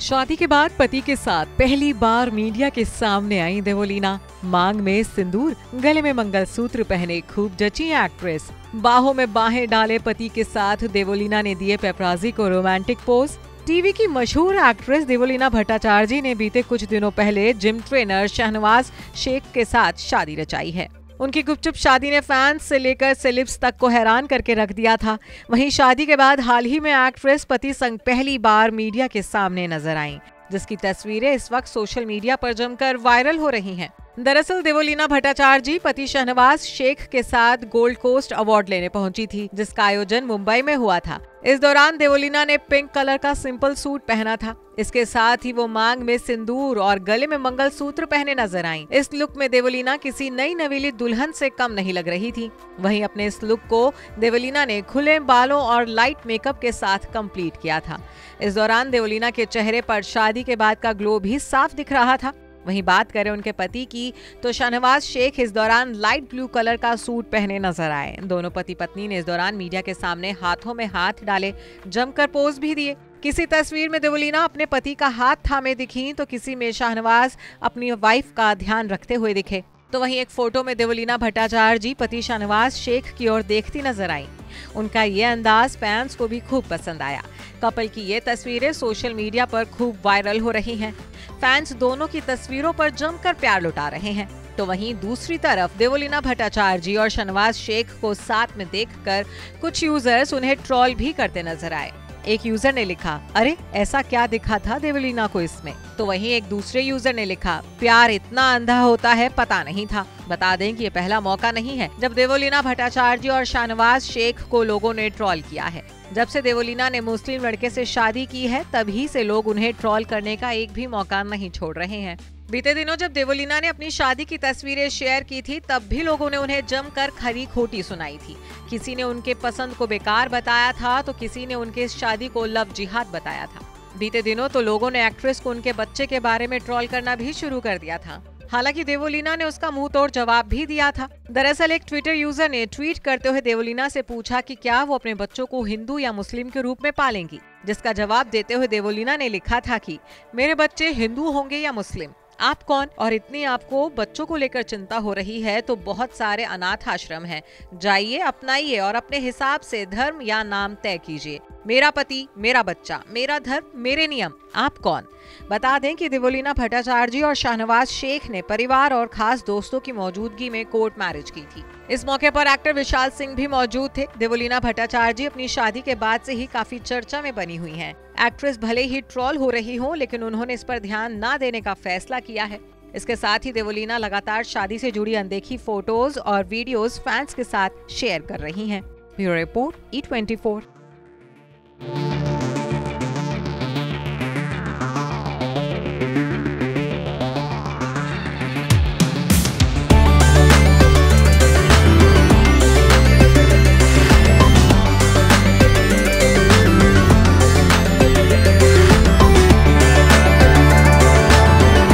शादी के बाद पति के साथ पहली बार मीडिया के सामने आई देवोलीना। मांग में सिंदूर, गले में मंगलसूत्र पहने खूब जची एक्ट्रेस। बाहों में बाहें डाले पति के साथ देवोलीना ने दिए पेपराजी को रोमांटिक पोज। टीवी की मशहूर एक्ट्रेस देवोलीना भट्टाचार्य ने बीते कुछ दिनों पहले जिम ट्रेनर शहनवाज शेख के साथ शादी रचाई है। उनकी गुपचुप शादी ने फैंस से लेकर सेलिब्स तक को हैरान करके रख दिया था। वहीं शादी के बाद हाल ही में एक्ट्रेस पति संग पहली बार मीडिया के सामने नज़र आई, जिसकी तस्वीरें इस वक्त सोशल मीडिया पर जमकर वायरल हो रही हैं। दरअसल देवोलीना भट्टाचार्य जी पति शहनवाज शेख के साथ गोल्ड कोस्ट अवार्ड लेने पहुँची थी, जिसका आयोजन मुंबई में हुआ था। इस दौरान देवोलीना ने पिंक कलर का सिंपल सूट पहना था। इसके साथ ही वो मांग में सिंदूर और गले में मंगलसूत्र पहने नज़र आईं। इस लुक में देवोलीना किसी नई नवीली दुल्हन से कम नहीं लग रही थी। वहीं अपने इस लुक को देवोलीना ने खुले बालों और लाइट मेकअप के साथ कंप्लीट किया था। इस दौरान देवोलीना के चेहरे पर शादी के बाद का ग्लो भी साफ़ दिख रहा था। वहीं बात करें उनके पति की तो शाहनवाज शेख इस दौरान लाइट ब्लू कलर का सूट पहने नज़र आए। दोनों पति पत्नी ने इस दौरान मीडिया के सामने हाथों में हाथ डाले, जमकर पोज भी दिए। किसी तस्वीर में देवलीना अपने पति का हाथ थामे दिखी तो किसी में शाहनवाज अपनी वाइफ का ध्यान रखते हुए दिखे। तो वहीं एक फ़ोटो में देवलीना भट्टाचार्य जी, पति शाहनवाज शेख की ओर देखती नज़र आई। उनका ये अंदाज फैंस को भी खूब पसंद आया। कपल की ये तस्वीरें सोशल मीडिया पर खूब वायरल हो रही हैं। फैंस दोनों की तस्वीरों पर जमकर प्यार लुटा रहे हैं। तो वहीं दूसरी तरफ़ देवोलीना भट्टाचार्य जी और शनवाज शेख को साथ में देखकर कुछ यूज़र्स उन्हें ट्रॉल भी करते नज़र आए। एक यूज़र ने लिखा, अरे, ऐसा क्या दिखा था देवलीना को इसमें? तो वहीं एक दूसरे यूज़र ने लिखा, प्यार इतना अंधा होता है, पता नहीं था। बता दें कि ये पहला मौका नहीं है जब देवोलीना भट्टाचार्य और शाहनवाज शेख को लोगों ने ट्रॉल किया है। जब से देवोलीना ने मुस्लिम लड़के से शादी की है, तभी से लोग उन्हें ट्रॉल करने का एक भी मौका नहीं छोड़ रहे हैं। बीते दिनों जब देवोलीना ने अपनी शादी की तस्वीरें शेयर की थी, तब भी लोगों ने उन्हें जमकर खरी खोटी सुनाई थी। किसी ने उनके पसंद को बेकार बताया था तो किसी ने उनके शादी को लव जिहाद बताया था। बीते दिनों तो लोगों ने एक्ट्रेस को उनके बच्चे के बारे में ट्रॉल करना भी शुरू कर दिया था। हालाँकि देवोलीना ने उसका मुँह तोड़ जवाब भी दिया था। दरअसल एक ट्विटर यूज़र ने ट्वीट करते हुए देवोलीना से पूछा कि क्या वो अपने बच्चों को हिंदू या मुस्लिम के रूप में पालेंगी, जिसका जवाब देते हुए देवोलीना ने लिखा था कि, मेरे बच्चे हिंदू होंगे या मुस्लिम? आप कौन? और इतनी आपको बच्चों को लेकर चिंता हो रही है तो बहुत सारे अनाथ आश्रम हैं। जाइए, अपनाइए और अपने हिसाब से धर्म या नाम तय कीजिए। मेरा पति, मेरा बच्चा, मेरा धर्म, मेरे नियम, आप कौन? बता दें कि दिवोलीना भट्टाचार्य जी और शाहनवाज शेख ने परिवार और खास दोस्तों की मौजूदगी में कोर्ट मैरिज की थी। इस मौके पर एक्टर विशाल सिंह भी मौजूद थे। देवोलीना भट्टाचार्य जी अपनी शादी के बाद से ही काफ़ी चर्चा में बनी हुई हैं। एक्ट्रेस भले ही ट्रॉल हो रही हो, लेकिन उन्होंने इस पर ध्यान ना देने का फैसला किया है। इसके साथ ही देवोलीना लगातार शादी से जुड़ी अनदेखी फ़ोटोज़ और वीडियोज़ फैंस के साथ शेयर कर रही हैं। Bureau report, E twenty